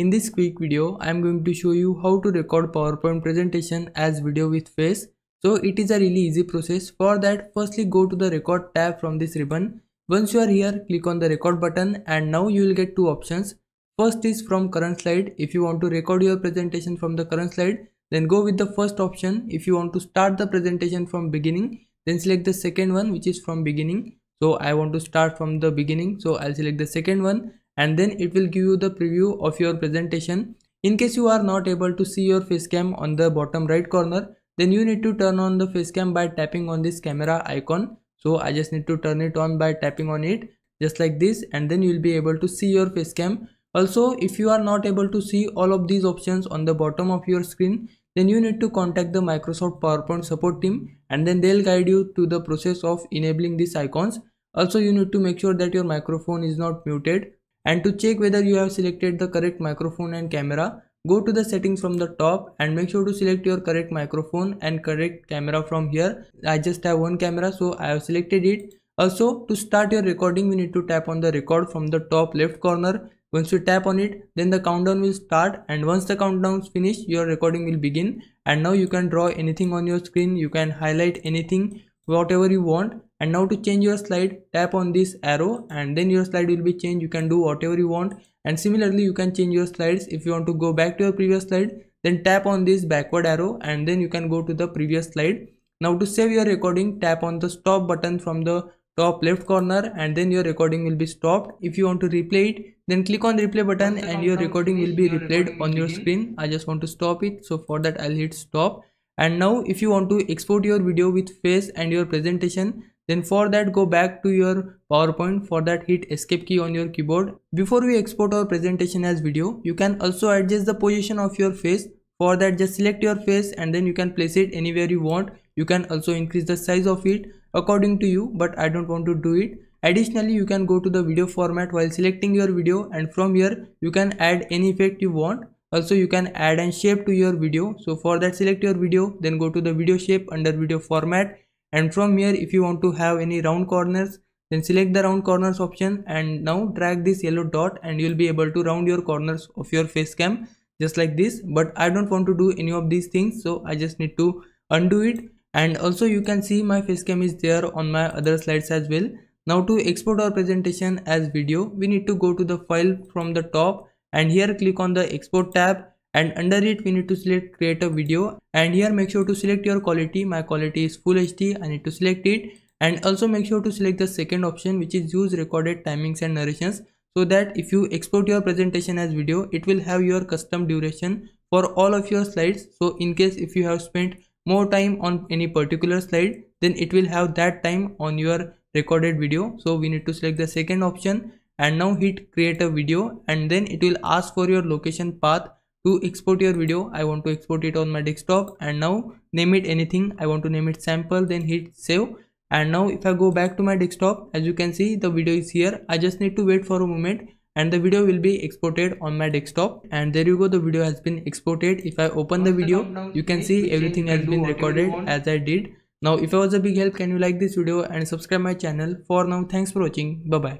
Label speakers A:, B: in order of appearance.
A: In this quick video, I am going to show you how to record PowerPoint presentation as video with face. So it is a really easy process. For that, firstly go to the record tab from this ribbon. Once you are here, click on the record button and now you will get two options. First is from current slide. If you want to record your presentation from the current slide, then go with the first option. If you want to start the presentation from beginning, then select the second one which is from beginning so i want to start from the beginning so i'll select the second one and then it will give you the preview of your presentation. In case you are not able to see your facecam on the bottom right corner then you need to turn on the facecam by tapping on this camera icon. So i just need to turn it on by tapping on it just like this and then you will be able to see your facecam also if you are not able to see all of these options on the bottom of your screen then you need to contact the Microsoft PowerPoint support team and then they'll guide you to the process of enabling these icons. Also you need to make sure that your microphone is not muted and to check whether you have selected the correct microphone and camera go to the settings from the top and make sure to select your correct microphone and correct camera from here. I just have one camera so i have selected it. Also to start your recording we need to tap on the record from the top left corner. Once you tap on it, then the countdown will start. And once the countdown is finished, your recording will begin. And now you can draw anything on your screen, you can highlight anything, whatever you want. And now to change your slide, tap on this arrow and then your slide will be changed, you can do whatever you want. And similarly you can change your slides. If you want to go back to your previous slide then tap on this backward arrow and then you can go to the previous slide. Now to save your recording, tap on the stop button from the top left corner and then your recording will be stopped. If you want to replay it then click on the replay button and your recording will be replayed on your screen. I just want to stop it. So for that i'll hit stop and now if you want to export your video with face and your presentation then for that go back to your powerpoint for that hit escape key on your keyboard before we export our presentation as video you can also adjust the position of your face for that just select your face and then you can place it anywhere you want you can also increase the size of it according to you but I don't want to do it. Additionally, you can go to the video format while selecting your video and from here you can add any effect you want. Also you can add and shape to your video. So for that select your video then go to the video shape under video format. And from here if you want to have any round corners then select the round corners option. And now drag this yellow dot and you'll be able to round your corners of your face cam just like this. But I don't want to do any of these things so I just need to undo it. And also you can see my face cam is there on my other slides as well. Now to export our presentation as video we need to go to the file from the top and here click on the export tab and under it we need to select create a video. And here make sure to select your quality. My quality is full hd i need to select it. And also make sure to select the second option which is use recorded timings and narrations so that if you export your presentation as video it will have your custom duration for all of your slides. So in case if you have spent more time on any particular slide then it will have that time on your recorded video. So we need to select the second option and now hit create a video and then it will ask for your location path to export your video. I want to export it on my desktop and now name it anything. I want to name it sample then hit save. And now if i go back to my desktop as you can see the video is here. I just need to wait for a moment and the video will be exported on my desktop. And there you go the video has been exported. If i open the video you can see everything has been recorded as i did. Now if i was a big help can you like this video and subscribe my channel. For now thanks for watching. Bye bye